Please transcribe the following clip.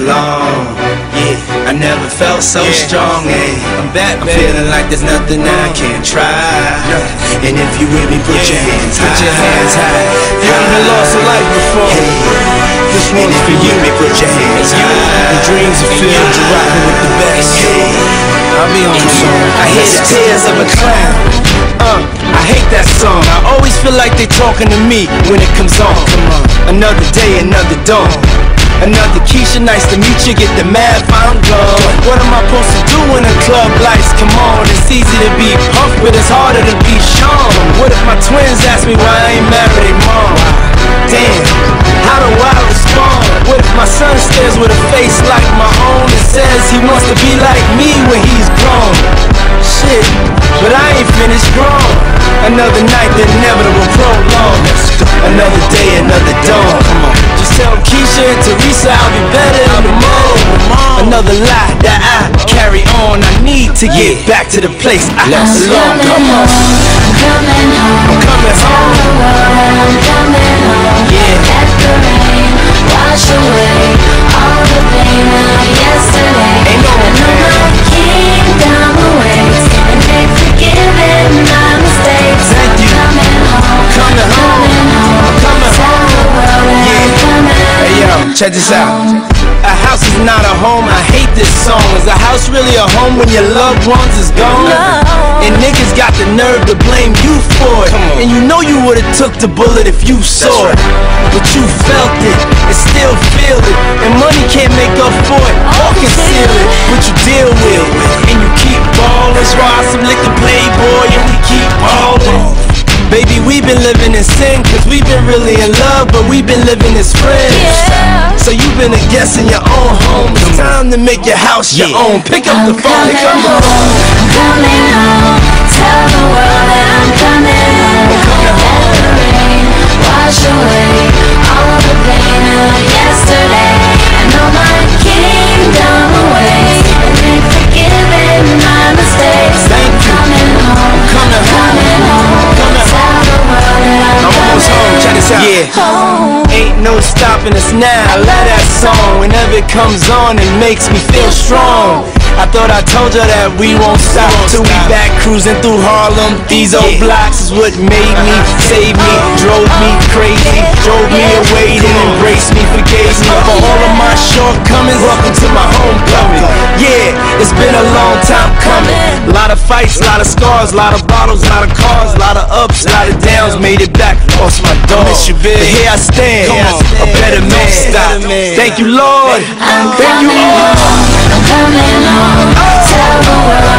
Belong. Yeah, I never felt so strong. Yeah. I'm back, I'm feeling like there's nothing I can't try. And if you with me, put your hands high. Put your hands high. You even lost a life before. This And one's if for you me, put your hands high. The high. dreams are filled, you're rocking with the best. I'll be on the song. I hear the tears of a clown. Uh, I hate that song. I always feel like they talking to me when it comes on. Come on. Another day, another dawn. Another Keisha, nice to meet you. Get the math, I'm gone. What am I supposed to do when the club lights come on? It's easy to be Puff, but it's harder to be Sean. What if my twins ask me why I ain't married mom? Damn, how do I respond? What if my son stares with a face like my own and says he wants to be like me when he's grown? Shit, but I ain't finished grown. Another night, the inevitable prolong. Another day, another dawn. Tell Keisha and Teresa I'll be better morning. Another lie that I carry on. I need to get back to the place I I'm belong. coming home, I'm coming home. Check this out. A house is not a home, I hate this song. Is a house really a home when your loved ones is gone? And niggas got the nerve to blame you for it. And you know you would've took the bullet if you saw it. But you felt it and still feel it. And money can't make up for it oh, or conceal it. But you deal with it. And you keep ballin'. Swat some liquor playboy and we keep ballin'. Baby, we've been living in sin, cause we've been really in love, but we've been living as friends. Been a guest in your own home. It's time to make your house your own. Pick up the phone come on. I'm coming home. Tell the world that I'm home. Check this out. Yeah. home. Ain't no stopping us now. I love that song. Whenever it comes on, it makes me feel strong. I thought I told you that we won't stop till we back cruising through Harlem. These old blocks is what made me, saved me, drove me crazy, drove me away, then embraced me, forgave me for all of my shortcomings. Welcome to my homecoming. Yeah, it's been a long time coming. Fights, lot of scars, lot of bottles, a lot of cars, lot of ups, lot of downs. Made it back, lost my dog. Miss you, big. But here I stand, Come on. a better man. Stop. Thank you, Lord. I'm Thank you, Lord. I'm coming home. Oh.